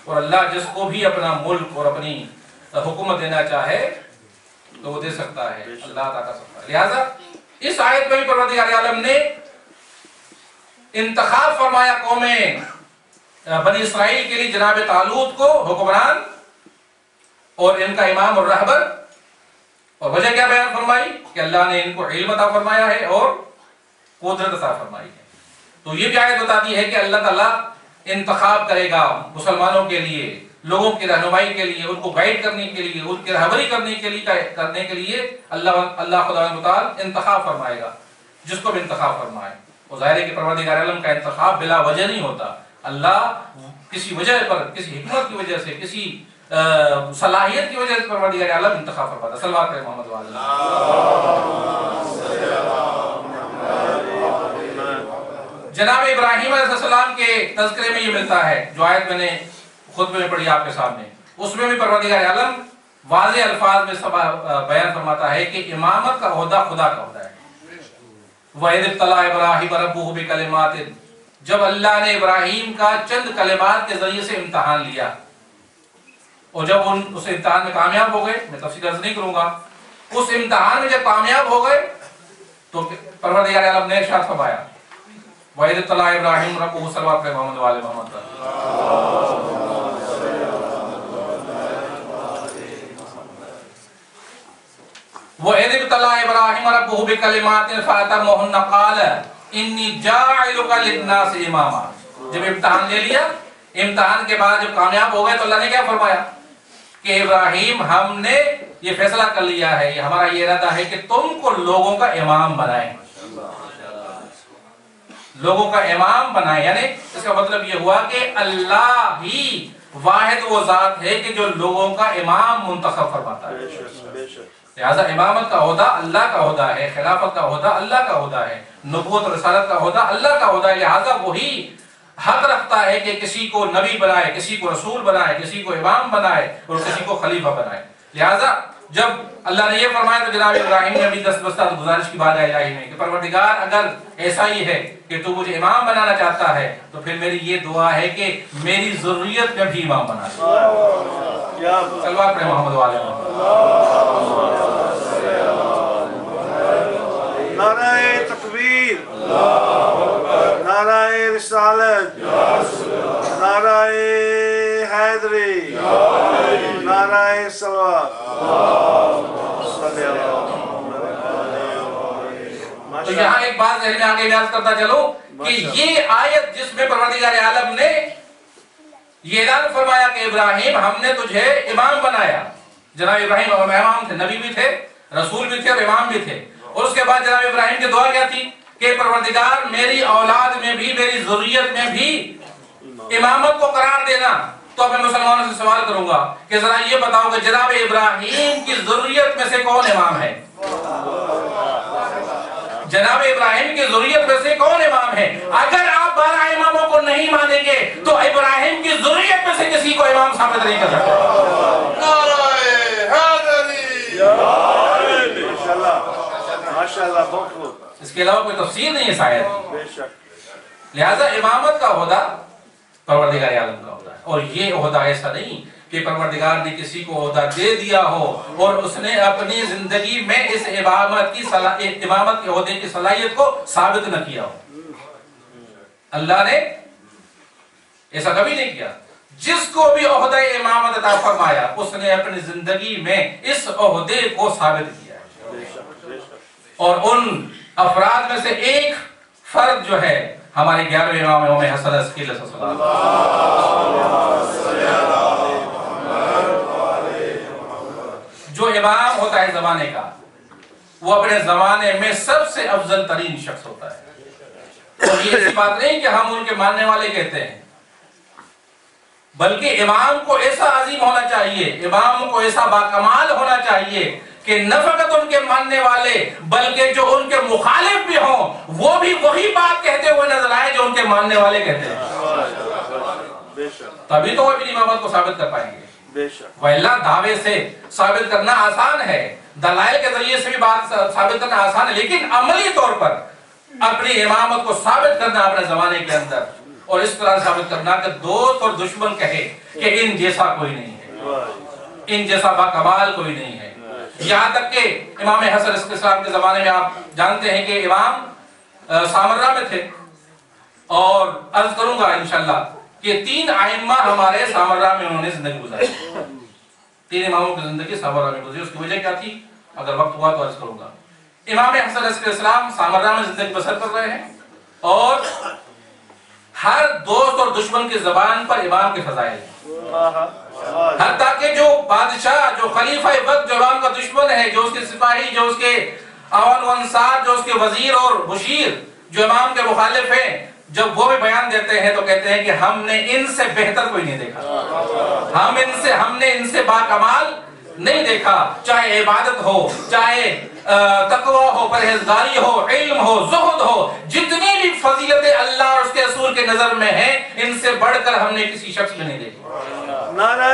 Speaker 1: اور اللہ جس کو بھی اپنا ملک اور اپنی حکومت دینا چاہے تو وہ دے سکتا ہے۔ اللہ تعالیٰ کا سکتا ہے۔ لہٰذا اس آیت میں بھی پروردگار عالم نے انتخاب فرمایا قوم بنی اسرائیل کے لیے جناب تعلوت کو حکمران اور ان کا امام اور رہبر اور وجہ کیا بیان فرمائی؟ کہ اللہ نے ان کو علم عطا فرمایا ہے اور قدرت عطا فرمائی ہے۔ تو یہ بھی آیت بتاتی ہے کہ اللہ تعالیٰ انتخاب کرے گا مسلمانوں کے لیے، لوگوں کی رہنمائی کے لیے، ان کو گائیڈ کرنے کے لیے، ان کی رہبری کرنے کے لیے، کرنے کے لیے اللہ اللہ خدا مطالع انتخاب فرمائے گا۔ جس کو بھی انتخاب فرمائے۔ وہ ظاہر ہے کہ پروردگار عالم کا انتخاب بلا وجہ نہیں ہوتا۔ اللہ کسی وجہ پر، کسی حکمت کی وجہ سے، کسی صلاحیت کی وجہ سے پروردگار عالم انتخاب فرماتا صلوات کرے محمد و علیہ جناب ابراہیم علیہ السلام کے تذکرے میں یہ ملتا ہے، جو آیت میں نے خطبے میں پڑھی آپ کے سامنے۔ اس میں بھی پروردگار عالم واضح الفاظ میں بیان فرماتا ہے کہ امامت کا عہدہ خدا کا عہدہ ہے۔ وَإِذِ ابْتَلَىٰ إِبْرَاهِمَ رَبُّهُ بِكَلِمَاتٍ۔ جب اللہ نے ابراہیم کا چند کلمات کے ذریعے سے امتحان لیا اور جب ان اس امتحان میں کامیاب ہو گئے، میں تفصیل عرض نہیں کروں گا، اس امتحان میں جب کامیاب ہو گئے، تو پروردگار عالم نے ارشاد فرمایا وحید طلع ابراہیم ربہ صلوات علیہ محمد و آل محمد۔ وحید طلع ابراہیم ربہ بکلمات فاتمہن قال انی جاعلک لِلنَّاسِ اماما جب امتحان لے لیا، امتحان کے بعد جب کامیاب ہو گئے، تو اللہ نے کیا فرمایا؟ کہ ابراہیم ہم نے یہ فیصلہ کر لیا ہے یہ ہمارا یہ ارادہ ہے کہ تم کو لوگوں کا امام بنائیں۔ لوگوں کا امام بنائیں یعنی اس کا مطلب یہ ہوا کہ اللہ ہی واحد وہ ذات ہے کہ جو لوگوں کا امام منتخب فرماتا ہے۔ لہٰذا امامت کا عہدہ اللہ کا عہدہ ہے خلافت کا عہدہ اللہ کا عہدہ ہے نبوت رسالت کا عہدہ اللہ کا عہدہ ہے لہٰذا وہی حق رکھتا ہے کہ کسی کو نبی بنائے، کسی کو رسول بنائے، کسی کو امام بنائے اور کسی کو خلیفہ بنائے۔ لہٰذا جب اللہ نے یہ فرمایا تو جناب ابراہیم نے ابھی دست بستہ تو گزارش کی بات ہے الہی میں کہ پروردگار اگر
Speaker 2: ایسا ہی
Speaker 1: ہے کہ تو مجھے امام
Speaker 2: بنانا چاہتا ہے تو پھر میری یہ
Speaker 1: دعا ہے کہ میری ضروریت میں بھی امام بنا دے سلوات پڑھے محمد والے
Speaker 2: نعرہ تکبیر۔ اللہ نعرہ رسالت نعرہ حیدری نعرہ اللہ
Speaker 1: تو یہاں ایک بات ذہن میں آگے ڈانس کرتا چلو کہ یہ آیت جس میں پروردگار عالم نے یہ اعلان فرمایا کہ ابراہیم ہم نے تجھے امام بنایا۔ جناب ابراہیم امام تھے نبی بھی تھے رسول بھی تھے اور امام بھی تھے۔ اور اس کے بعد جناب ابراہیم کے دعا کیا تھی؟ کہ پروردگار میری اولاد میں بھی میری ضروریت میں بھی امامت کو قرار دینا تو میں مسلمانوں سے سوال کروں گا کہ ذرا یہ بتاؤ کہ جناب ابراہیم کی ضروریت میں سے کون امام ہے؟ جناب ابراہیم کی ضروریت میں سے کون امام ہے؟ اگر آپ بارہ اماموں کو نہیں مانیں گے تو ابراہیم کی ضروریت میں سے کسی کو امام ثابت نہیں کر سکتے اس کے علاوہ کوئی تفصیل نہیں ہے شاید۔ لہذا امامت کا عہدہ پروردگار عالم کا عہدہ ہے۔ اور یہ عہدہ ایسا نہیں کہ پروردگار نے کسی کو عہدہ دے دیا ہو اور اس نے اپنی زندگی میں اس امامت کی امامت کے عہدے کی صلاحیت کو ثابت نہ کیا ہو۔ اللہ نے ایسا کبھی نہیں کیا۔ جس کو بھی عہدہ امامت عطا فرمایا، اس نے اپنی زندگی میں اس عہدے کو ثابت کیا۔ اور ان افراد میں سے ایک فرد جو ہے ہمارے گیارہویں امام امام حسن اسکیل جو امام ہوتا ہے زمانے کا، وہ اپنے زمانے میں سب سے افضل ترین شخص ہوتا ہے۔ اور یہ ایسی بات نہیں کہ ہم ان کے ماننے والے کہتے ہیں، بلکہ امام کو ایسا عظیم ہونا چاہیے، امام کو ایسا باکمال ہونا چاہیے کہ نہ فقط ان کے ماننے والے بلکہ جو ان کے مخالف بھی ہوں وہ بھی وہی بات کہتے ہوئے نظر آئے جو ان کے ماننے والے کہتے ہیں۔ تبھی تو وہ اپنی امامت کو ثابت کر پائیں گے۔ وَإِلَّا دعوے سے ثابت کرنا آسان ہے۔ دلائل کے ذریعے سے بھی بات ثابت کرنا آسان ہے لیکن عملی طور پر اپنی امامت کو ثابت کرنا اپنے زمانے کے اندر۔ اور اس طرح ثابت کرنا کہ دوست اور دشمن کہے کہ ان جیسا کوئی نہیں ہے۔ ان جیسا با کمال کوئی نہیں ہے۔ یہاں تک کہ امام حسن اسلام کے زمانے میں آپ جانتے ہیں کہ امام سامرہ میں تھے۔ اور عرض کروں گا انشاءاللہ کہ تین آئمہ ہمارے سامرہ میں انہوں نے زندگی گزاری۔ تین اماموں کی زندگی سامرہ میں گزاری اس کی وجہ کیا تھی؟ اگر وقت ہوا تو عرض کروں گا۔ امام حسن اسلام سامرہ میں زندگی بسر کر رہے ہیں اور ہر دوست اور دشمن کی زبان پر امام کے فضائل ہیں۔ حتیٰ کہ بادشاہ، جو خلیفہ وقت جو امام کا دشمن ہے، جو اس کے سپاہی، جو اس کے آوان و انصار، جو اس کے وزیر اور بشیر جو امام کے مخالف ہیں، جب وہ بھی بیان دیتے ہیں تو کہتے ہیں کہ ہم نے ان سے بہتر کوئی نہیں دیکھا۔ ہم ان سے، ہم نے ان سے باکمال نہیں دیکھا۔ چاہے عبادت ہو، چاہے تقوی ہو، پرہیزگاری ہو، علم ہو، زہد ہو، جتنی بھی فضیلت اللہ اور اس کے اصول کے نظر میں ہیں، ان سے بڑھ کر ہم نے کسی شخص میں نہیں دیکھا۔
Speaker 2: نعرہ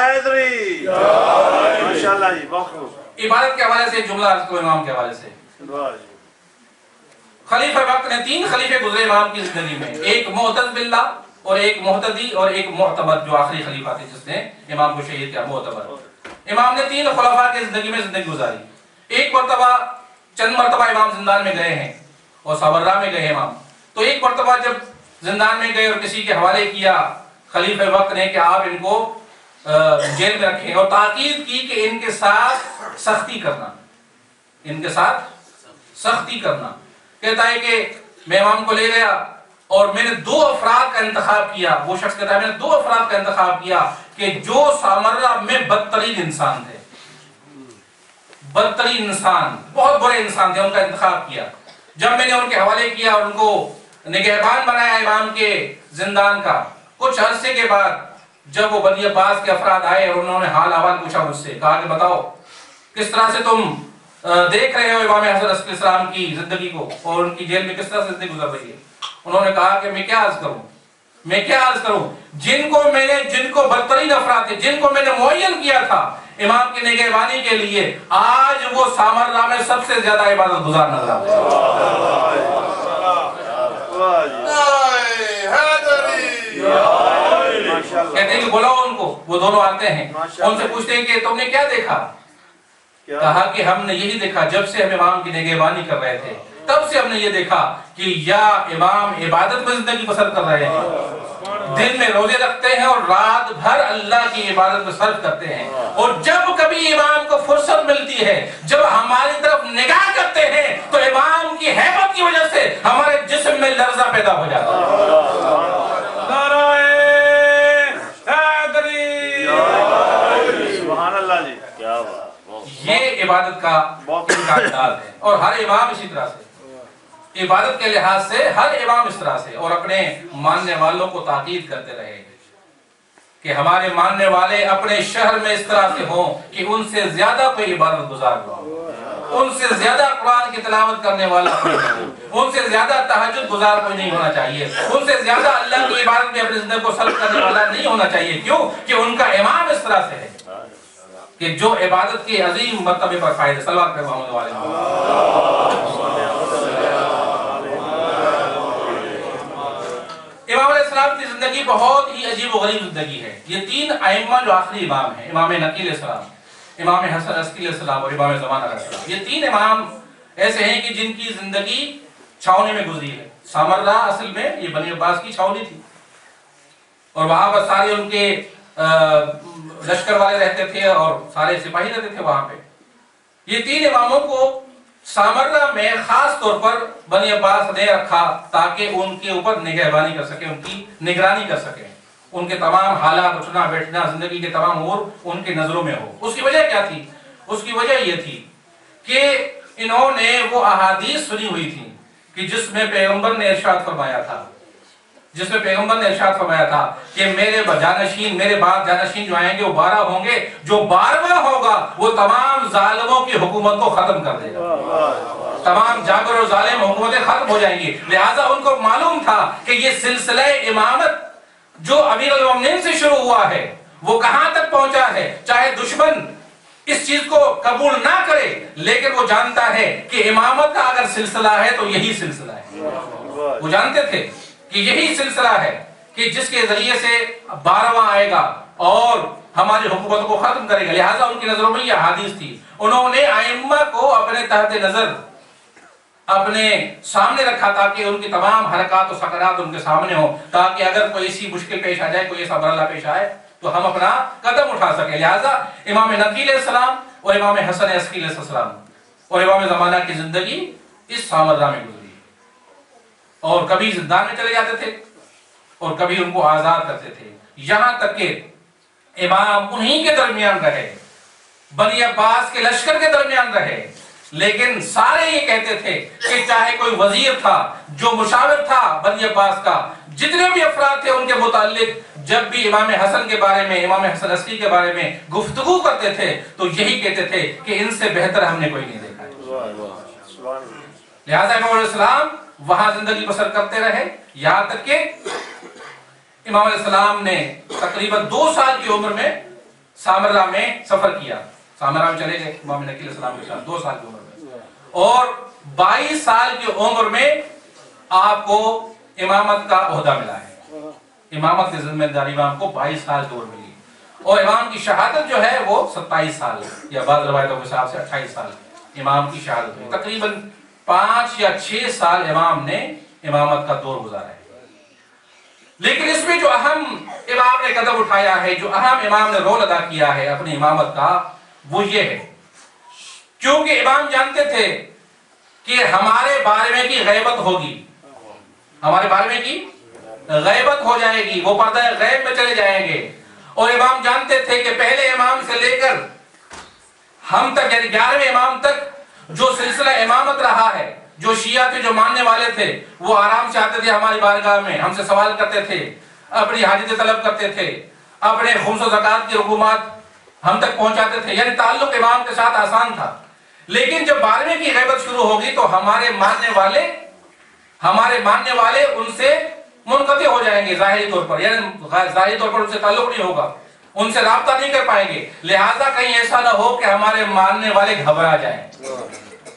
Speaker 2: حیدری ماشاءاللہ جی بہت
Speaker 1: عبادت کے حوالے سے جملہ عرض کو امام کے حوالے سے۔ خلیفہ وقت نے تین خلیفے گزرے امام کی زندگی میں۔ ایک معتد باللہ اور ایک محتدی اور ایک معتبر جو آخری خلیفہ تھے جس نے امام کو شہید کیا معتبر۔ امام نے تین خلفاء کی زندگی میں زندگی گزاری۔ ایک مرتبہ چند مرتبہ امام زندان میں گئے ہیں اور سابرہ میں گئے امام۔ تو ایک مرتبہ جب زندان میں گئے اور کسی کے حوالے کیا خلیفہ وقت نے کہ آپ ان کو جیل میں رکھیں اور تاکید کی کہ ان کے ساتھ سختی کرنا۔ ان کے ساتھ سختی کرنا۔ کہتا ہے کہ میں امام کو لے گیا اور میں نے دو افراد کا انتخاب کیا۔ وہ شخص کہتا ہے، میں نے دو افراد کا انتخاب کیا کہ جو سامرہ میں بدترین انسان تھے۔ بدترین انسان، بہت بڑے انسان تھے، ان کا انتخاب کیا۔ جب میں نے ان کے حوالے کیا اور ان کو نگہبان بنایا امام کے زندان کا، کچھ عرصے کے بعد جب وہ بنی عباس کے افراد آئے اور انہوں نے حال احوال پوچھا مجھ سے کہا کہ بتاؤ کس طرح سے تم دیکھ رہے ہو امام حضرت السلام کی زندگی کو؟ اور ان کی جیل میں کس طرح سے زندگی گزر رہی ہے؟ انہوں نے کہا کہ میں کیا عرض کروں؟ میں کیا عرض کروں؟ جن کو میں نے جن کو بدترین افراد تھے جن کو میں نے معین کیا تھا امام کی نگہبانی کے لیے آج وہ سامرہ میں سب سے زیادہ عبادت گزار نظر آتے ہیں۔ کہتے ہیں کہ بلاؤ ان کو وہ دونوں آتے ہیں۔ ان سے پوچھتے ہیں کہ تم نے کیا دیکھا؟ کہا کہ ہم نے یہی دیکھا جب سے ہم امام کی نگہبانی کر رہے تھے تب سے ہم نے یہ دیکھا کہ یا امام عبادت میں زندگی بسر کر رہے ہیں۔ دن میں روزے رکھتے ہیں اور رات بھر اللہ کی عبادت میں صرف کرتے ہیں۔ اور جب کبھی امام کو فرصت ملتی ہے جب ہماری طرف نگاہ کرتے ہیں تو امام کی حیبت کی وجہ سے ہمارے جسم میں لرزہ پیدا ہو جاتا ہے
Speaker 2: نعرہ حیدری سبحان اللہ جی
Speaker 3: کیا بات بہت
Speaker 1: یہ عبادت کا ان کا انداز ہے۔ اور ہر امام اسی طرح سے۔ عبادت کے لحاظ سے ہر امام اس طرح سے اور اپنے ماننے والوں کو تاکید کرتے رہے۔ کہ ہمارے ماننے والے اپنے شہر میں اس طرح سے ہوں کہ ان سے زیادہ کوئی عبادت گزار ہوا ان سے زیادہ قرآن کی تلاوت کرنے والا۔ ان سے زیادہ تہجد گزار کوئی نہیں ہونا چاہیے۔ ان سے زیادہ اللہ کی عبادت میں اپنی زندگی کو صرف کرنے والا نہیں ہونا چاہیے۔ کیوں؟ کہ ان کا امام اس طرح سے ہے۔ کہ جو عبادت کے عظیم مرتبے پر فائدہ سلوات پہ محمد والے امام علیہ السلام کی زندگی بہت ہی عجیب و غریب زندگی ہے۔ یہ تین ائمہ جو آخری امام ہیں، امام نقی علیہ السلام، امام حسن عسقی علیہ السلام اور امام زمان علیہ السلام۔ یہ تین امام ایسے ہیں کہ جن کی زندگی چھاؤنی میں گزری ہے۔ سامرہ اصل میں یہ بنی عباس کی چھاؤنی تھی۔ اور وہاں پر سارے ان کے لشکر والے رہتے تھے اور سارے سپاہی رہتے تھے وہاں پہ۔ یہ تین اماموں کو سامرہ میں خاص طور پر بنی عباس نے رکھا تاکہ ان کے اوپر نگہبانی کر سکے ان کی نگرانی کر سکے ان کے تمام حالات اٹھنا بیٹھنا، زندگی کے تمام امور ان کی نظروں میں ہو۔ اس کی وجہ کیا تھی؟ اس کی وجہ یہ تھی کہ انہوں نے وہ احادیث سنی ہوئی تھی کہ جس میں پیغمبر نے ارشاد فرمایا تھا۔ جس میں پیغمبر نے ارشاد فرمایا تھا کہ میرے جانشین میرے بعد جانشین جو آئیں گے، وہ بارہ ہوں گے۔ جو بارہواں ہوگا، وہ تمام ظالموں کی حکومت کو ختم کر دے گا۔ تمام جابر اور ظالم حکومتیں ختم ہو جائیں گی۔ لہٰذا ان کو معلوم تھا کہ یہ سلسلہ امامت جو امیر المومنین سے شروع ہوا ہے، وہ کہاں تک پہنچا ہے؟ چاہے دشمن اس چیز کو قبول نہ کرے، لیکن وہ جانتا ہے کہ امامت کا اگر سلسلہ ہے تو یہی سلسلہ ہے۔ وہ جانتے تھے۔ کہ یہی سلسلہ ہے کہ جس کے ذریعے سے بارہواں آئے گا اور ہماری حکومت کو ختم کرے گا۔ لہٰذا ان کی نظروں میں یہ حادث تھی۔ انہوں نے ائمہ کو اپنے تحت نظر، اپنے سامنے رکھا تاکہ ان کی تمام حرکات و سکرات ان کے سامنے ہو تاکہ اگر کوئی ایسی مشکل پیش آ جائے، کوئی ایسا برلا پیش آئے، تو ہم اپنا قدم اٹھا سکیں۔ لہٰذا امام نقی علیہ السلام اور امام حسن علیہ السلام اور امام زمانہ کی زندگی اس سامرہ میں گزری۔ اور کبھی زندان میں چلے جاتے تھے اور کبھی ان کو آزاد کرتے تھے۔ یہاں تک کہ امام انہی کے درمیان رہے بنی عباس کے لشکر کے درمیان رہے لیکن سارے یہ کہتے تھے کہ چاہے کوئی وزیر تھا جو مشاور تھا بنی عباس کا جتنے بھی افراد تھے ان کے متعلق جب بھی امام حسن کے بارے میں امام حسن عسقی کے بارے میں گفتگو کرتے تھے تو یہی کہتے تھے کہ ان سے بہتر ہم نے کوئی نہیں دیکھا۔ لہذا امام علیہ السلام وہاں زندگی بسر کرتے رہے۔ یہاں تک کہ امام علیہ السلام نے تقریباً دو سال کی عمر میں سامرہ میں سفر کیا۔ سامرہ میں چلے گئے، امام نقی علیہ السلام کے ساتھ دو سال کی عمر میں۔ اور بائیس سال کی عمر میں آپ کو امامت کا عہدہ ملا ہے۔ امامت کی ذمہ داری امام کو بائیس سال کی عمر ملی۔ اور امام کی شہادت جو ہے وہ ستائیس سال یا بعض روایتوں کے حساب سے اٹھائیس سال امام کی شہادت ہوئی۔ تقریباً پانچ یا چھ سال امام نے امامت کا دور گزارا ہے۔ لیکن اس میں جو اہم امام نے قدم اٹھایا ہے، جو اہم امام نے رول ادا کیا ہے اپنی امامت کا، وہ یہ ہے۔ کیونکہ امام جانتے تھے کہ ہمارے بارے میں کی غیبت ہوگی۔ ہمارے بارے میں کی غیبت ہو جائے گی۔ وہ پردہ غیب میں چلے جائیں گے۔ اور امام جانتے تھے کہ پہلے امام سے لے کر ہم تک یعنی گیارہویں امام تک جو سلسلہ امامت رہا ہے، جو شیعہ تھے، جو ماننے والے تھے، وہ آرام سے آتے تھے ہماری بارگاہ میں، ہم سے سوال کرتے تھے، اپنی حاجت طلب کرتے تھے، اپنے خمس و زکات کی رقومات ہم تک پہنچاتے تھے یعنی تعلق امام کے ساتھ آسان تھا۔ لیکن جب بارہویں کی غیبت شروع ہوگی تو ہمارے ماننے والے، ہمارے ماننے والے ان سے منقطع ہو جائیں گے ظاہری طور پر یعنی ظاہری طور پر ان سے تعلق نہیں ہوگا۔ ان سے رابطہ نہیں کر پائیں گے۔ لہذا کہیں ایسا نہ ہو کہ ہمارے ماننے والے گھبرا جائیں۔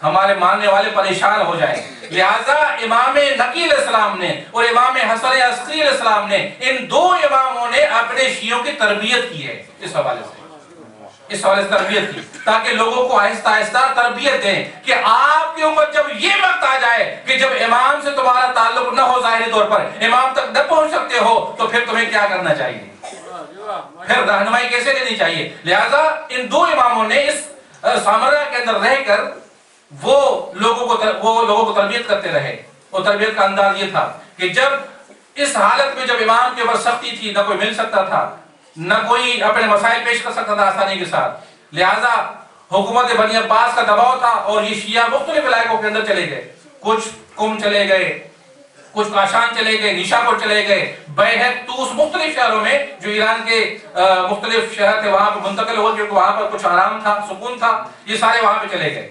Speaker 1: ہمارے ماننے والے پریشان ہو جائیں۔ لہذا امام نقی علیہ السلام نے اور امام حسن علیہ السلام نے ان دو اماموں نے اپنے شیعوں کی تربیت کی ہے۔ اس حوالے سے۔ اس حوالے سے تربیت کی۔ تاکہ لوگوں کو آہستہ آہستہ تربیت دیں کہ آپ کے اوپر جب یہ وقت آ جائے کہ جب امام سے تمہارا تعلق نہ ہو ظاہری طور پر، امام تک نہ پہنچ سکتے ہو، تو پھر تمہیں کیا کرنا چاہیے؟ پھر رہنمائی کیسے دینی چاہیے؟ لہذا ان دو اماموں نے اس سامرہ کے اندر رہ کر وہ لوگوں کو وہ لوگوں کو تربیت کرتے رہے۔ وہ تربیت کا انداز یہ تھا کہ جب اس حالت میں جب امام کے اوپر سختی تھی، نہ کوئی مل سکتا تھا، نہ کوئی اپنے مسائل پیش کر سکتا تھا آسانی کے ساتھ۔ لہذا حکومت بنی عباس کا دباؤ تھا اور یہ شیعہ مختلف علاقوں کے اندر چلے گئے۔ کچھ کم چلے گئے۔ کچھ کاشان چلے گئے نشاپور چلے گئے۔ بیہت توس مختلف شہروں میں جو ایران کے مختلف شہر تھے، وہاں پہ منتقل ہو کیونکہ وہاں پر کچھ آرام تھا، سکون تھا، یہ سارے وہاں پہ چلے گئے۔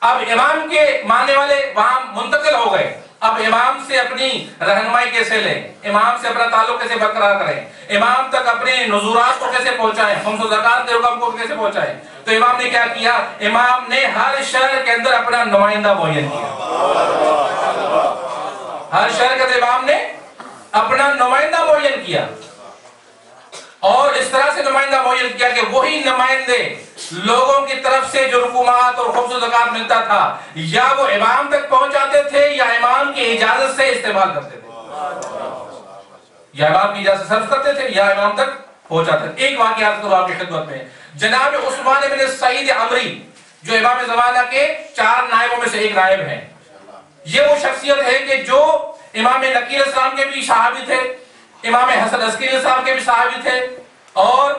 Speaker 1: اب امام کے ماننے والے وہاں منتقل ہو گئے۔ اب امام سے اپنی رہنمائی کیسے لیں؟ امام سے اپنا تعلق کیسے برقرار کریں؟ امام تک اپنے نظورات کو کیسے پہنچائیں؟ خمس و زکات کے حکم کو کیسے پہنچائیں؟ تو امام نے کیا کیا؟ امام نے ہر شہر کے اندر اپنا نمائندہ معین کیا۔ ہر شہر کے امام نے اپنا نمائندہ معین کیا۔ اور اس طرح سے نمائندہ معین کیا کہ وہی نمائندے لوگوں کی طرف سے جو رکومات اور خبز و زکات ملتا تھا، یا وہ امام تک پہنچاتے تھے، یا امام کی اجازت سے استعمال کرتے تھے۔ یا امام کی اجازت صرف کرتے تھے، یا امام تک پہنچاتے تھے۔ ایک واقعات کرو آپ کی خدمت میں۔ جناب عثمان بن سعید عمری، جو امام زمانہ کے چار نائبوں میں سے ایک نائب ہیں۔ یہ وہ شخصیت ہے کہ جو امام نقیر اسلام کے بھی صحابی تھے، امام حسن عسکری صاحب کے بھی صحابی تھے اور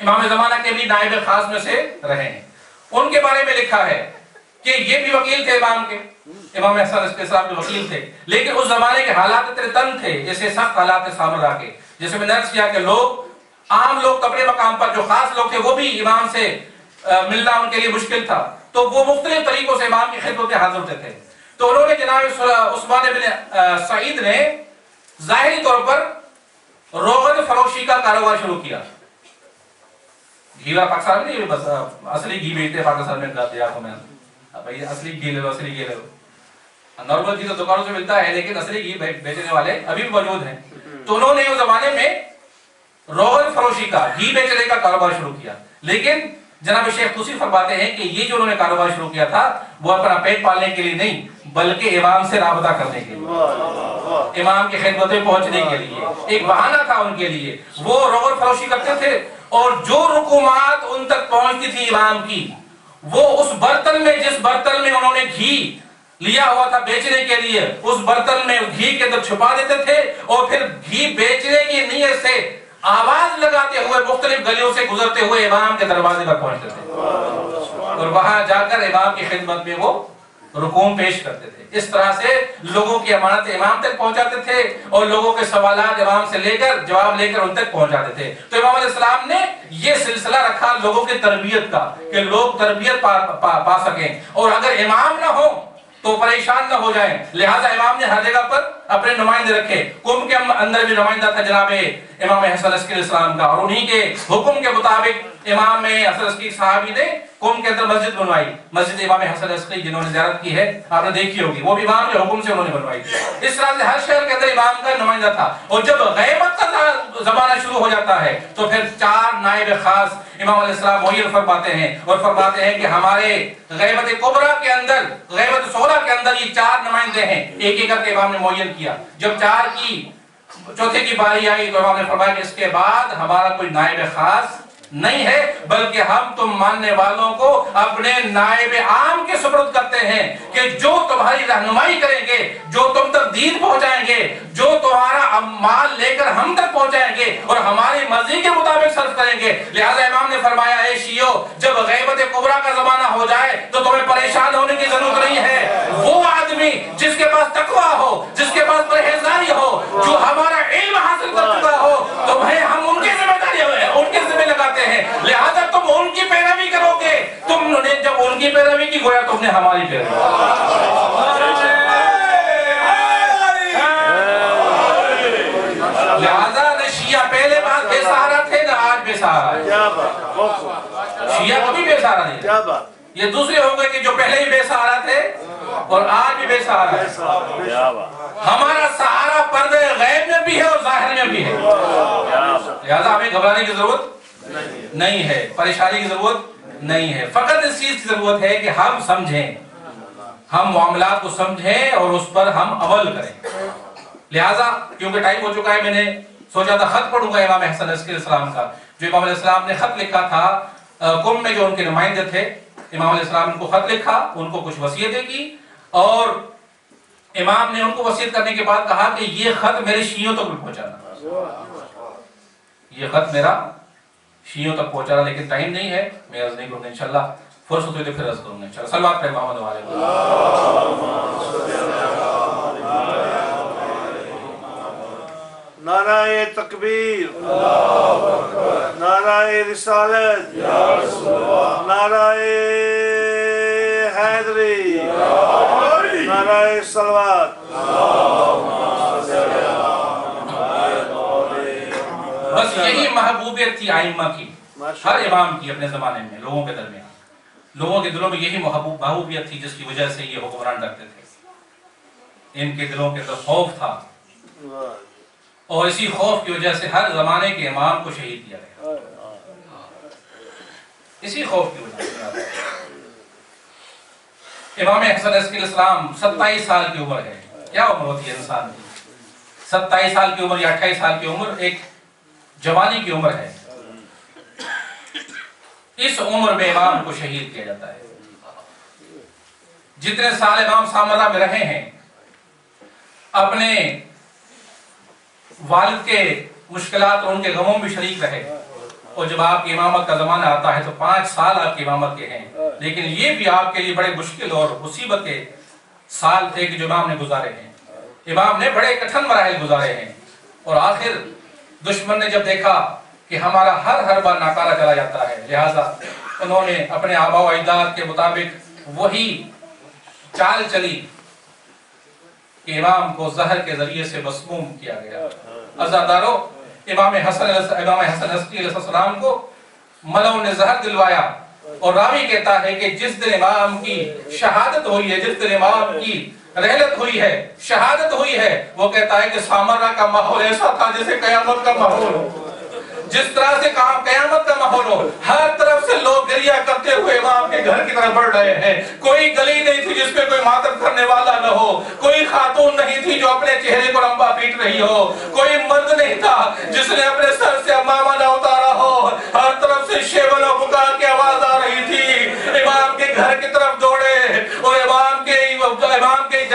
Speaker 1: امام زمانہ کے بھی نائب خاص میں سے رہے ہیں۔ ان کے بارے میں لکھا ہے کہ یہ بھی وکیل تھے امام کے۔ امام حسن عسکری صاحب بھی وکیل تھے۔ لیکن اس زمانے کے حالات اتنے تنگ تھے، جیسے سخت حالات سامر کے۔ جیسے میں نرس کیا کہ لوگ، عام لوگ کپڑے مقام پر جو خاص لوگ تھے، وہ بھی امام سے ملنا ان کے لیے مشکل تھا۔ تو وہ مختلف طریقوں سے امام کی خدمت حاضر ہوتے تھے۔ تو انہوں نے جناب عثمان بن سعید نے ظاہری طور پر روغن فروشی کا کاروبار شروع کیا۔ گھیلا پاکستان میں نہیں بس اصلی گھی بیچتے پاکستان میں دیا کو میں۔ بھائی، اصلی گھی لے لو، اصلی گھی لے لو۔ نارمل گھی تو دکانوں سے ملتا ہے، لیکن اصلی گھی بیچنے والے ابھی بھی موجود ہیں۔ تو انہوں نے اس زمانے میں روغن فروشی کا، گھی بیچنے کا کاروبار شروع کیا۔ لیکن جناب شیخ توسی فرماتے ہیں کہ یہ جو انہوں نے کاروبار شروع کیا تھا، وہ اپنا پیٹ پالنے کے لیے نہیں۔ بلکہ امام سے رابطہ کرنے کے لیے۔ امام کی خدمت میں پہنچنے کے لیے۔ ایک بہانہ تھا ان کے لیے۔ وہ روغن فروشی کرتے تھے اور جو رکومات ان تک پہنچتی تھی امام کی، وہ اس برتن میں، جس برتن میں انہوں نے گھی لیا ہوا تھا بیچنے کے لیے، اس برتن میں گھی کے اندر چھپا دیتے تھے اور پھر گھی بیچنے کی نیت سے آواز لگاتے ہوئے، مختلف گلیوں سے گزرتے ہوئے امام کے دروازے پر پہنچتے تھے۔ اور وہاں جا کر امام کی خدمت میں وہ رکوم پیش کرتے تھے۔ اس طرح سے لوگوں کی امانت امام تک پہنچاتے تھے اور لوگوں کے سوالات امام سے لے کر جواب لے کر ان تک پہنچاتے تھے۔ تو امام علیہ السلام نے یہ سلسلہ رکھا لوگوں کی تربیت کا کہ لوگ تربیت پا, پا, پا سکیں۔ اور اگر امام نہ ہو تو پریشان نہ ہو جائیں۔ لہٰذا امام نے ہر جگہ پر اپنے نمائندے رکھے۔ کم کے اندر بھی نمائندہ تھا جناب امام حسن عسکر اسلام کا اور انہی کے حکم کے مطابق امام حسن عسکر صحابی نے کم کے اندر مسجد بنوائی۔ مسجد امام حسن عسکری جنہوں نے زیارت کی ہے، آپ نے دیکھی ہوگی۔ وہ بھی امام کے حکم سے انہوں نے بنوائی۔ اس طرح سے ہر شہر کے اندر امام کا نمائندہ تھا۔ اور جب غیبت کا زمانہ شروع ہو جاتا ہے، تو پھر چار نائب خاص امام علیہ السلام معین فرماتے ہیں اور فرماتے ہیں کہ ہمارے غیبت کبرا کے اندر، غیبت سولہ کے اندر یہ چار نمائندے ہیں۔ ایک ایک کر کے امام نے معین کیا۔ جب چار کی چوتھے کی باری آئی تو امام نے فرمایا کہ اس کے بعد ہمارا کوئی نائب خاص نہیں ہے، بلکہ ہم تم ماننے والوں کو اپنے نائب عام کے سپرد کرتے ہیں کہ جو تمہاری رہنمائی کریں گے، جو تم تک دین پہنچائیں گے، جو تمہارا مال لے کر ہم تک پہنچائیں گے اور ہماری مرضی کے مطابق صرف کریں گے۔ لہذا امام نے فرمایا، اے شیعو جب غیبت کبرا کا زمانہ ہو جائے تو تمہیں پریشان ہونے کی ضرورت نہیں ہے۔ وہ آدمی جس کے پاس تقوی ہو، جس کے پاس پرہیزگاری ہو جو ہمارا علم حاصل کر چکا ہو تمہیں ہم ان کی ذمہ داری ان کے ذمہ لگاتے ہیں لہذا تم ان کی پیروی کرو گے تم نے جب ان کی گویا تم نے ہماری پیروی لہذا نہ شیعہ پہلے بات بے سہارا تھے نہ آج بے سہارا شیعہ کبھی بے سہارا نہیں یہ دوسرے ہو گئے کہ جو پہلے ہی بے سہارا تھے اور آج بھی بے سہارا ہے ہمارا سہارا پردے غیب میں بھی ہے اور ظاہر میں بھی ہے لہذا ہمیں گھبرانے کی ضرورت نہیں ہے پریشانی کی ضرورت نہیں ہے۔ فقط اس چیز کی ضرورت ہے کہ ہم سمجھیں۔ ہم معاملات کو سمجھیں اور اس پر ہم عمل کریں۔ لہٰذا کیونکہ ٹائم ہو چکا ہے، میں نے سوچا تھا خط پڑھوں گا امام حسن علیہ السلام کا۔ جو امام علیہ السلام نے خط لکھا تھا کم میں جو ان کے نمائندے تھے، امام علیہ السلام ان کو خط لکھا، ان کو کچھ وصیتیں کی اور امام نے ان کو وصیت کرنے کے بعد کہا کہ یہ خط میرے شیعوں تک پہنچانا۔ یہ خط میرا شیعوں تک پہنچانا، لیکن ٹائم نہیں ہے۔ میں عرض نہیں کروں گا، انشاءاللہ فرصت ہوئی تو پھر عرض کروں گا، انشاءاللہ۔ سلوات پہ محمد والے
Speaker 2: نعرہ تکبیر، نعرہ رسالت، نعرہ حیدری، نعرہ سلوات۔
Speaker 1: بس یہی محبوبیت تھی آئمہ کی ہر امام کی اپنے زمانے میں لوگوں کے درمیان۔ لوگوں کے دلوں میں یہی محبوب محبوبیت تھی جس کی وجہ سے یہ حکمران ڈرتے تھے۔ ان کے دلوں کے اندر خوف تھا۔ اور اسی خوف کی وجہ سے ہر زمانے کے امام کو شہید کیا گیا۔ اسی خوف کی وجہ سے۔ امام حسن علیہ السلام ستائیس سال کی عمر ہے۔ کیا عمر ہوتی ہے انسان کی؟ ستائیس سال کی عمر یا اٹھائیس سال کی عمر ایک جوانی کی عمر ہے۔ اس عمر میں امام کو شہید کیا جاتا ہے۔ جتنے سال امام سامرہ میں رہے ہیں، اپنے والد کے مشکلات اور ان کے غموں میں شریک رہے۔ اور جب آپ کی امامت کا زمانہ آتا ہے تو پانچ سال آپ کی امامت کے ہیں۔ لیکن یہ بھی آپ کے لیے بڑے مشکل اور مصیبت کے سال تھے کہ جو امام نے گزارے ہیں۔ امام نے بڑے کٹھن مراحل گزارے ہیں۔ اور آخر دشمن نے جب دیکھا کہ ہمارا ہر ہر بار ناکارہ چلا جاتا ہے، لہٰذا انہوں نے اپنے آبا و اجداد کے مطابق وہی چال چلی کہ امام کو زہر کے ذریعے سے مسموم کیا گیا۔ ازادارو امام حسن امام حسن حسنی علیہ السلام کو ملو نے زہر دلوایا اور راوی کہتا ہے کہ جس دن امام کی شہادت ہوئی ہے، جس دن امام کی رحلت ہوئی ہے، شہادت ہوئی ہے۔ وہ کہتا ہے کہ سامرہ کا ماحول ایسا تھا جیسے قیامت کا ماحول ہو۔ جس طرح سے کام قیامت کا ماحول ہو، ہر طرف سے لوگ گریا کرتے ہوئے امام کے گھر کی طرف بڑھ رہے ہیں۔ کوئی گلی نہیں تھی جس پہ کوئی ماتم کرنے والا نہ ہو۔ کوئی خاتون نہیں تھی جو اپنے چہرے کو لمبا پیٹ رہی ہو۔ کوئی مرد نہیں تھا جس نے اپنے سر سے امامہ نہ اتارا ہو۔ ہر طرف سے شیون و بکار کی آواز آ رہی تھی۔ امام کے گھر کی طرف دوڑے اور امام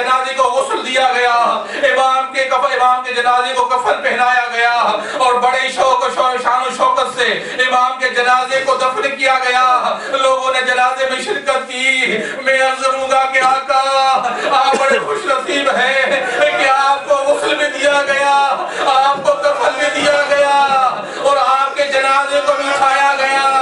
Speaker 1: جنازے کو غسل دیا گیا۔ امام کے کف امام کے جنازے کو کفن پہنایا گیا۔ اور بڑے شوق و شان و شوقت سے امام کے جنازے کو دفن کیا گیا۔ لوگوں نے جنازے میں شرکت کی۔ میں عرض کروں گا کہ آقا، آپ بڑے خوش نصیب ہیں کہ آپ کو غسل بھی دیا گیا، آپ کو کفن بھی دیا گیا، اور آپ کے جنازے کو بھی اٹھایا گیا۔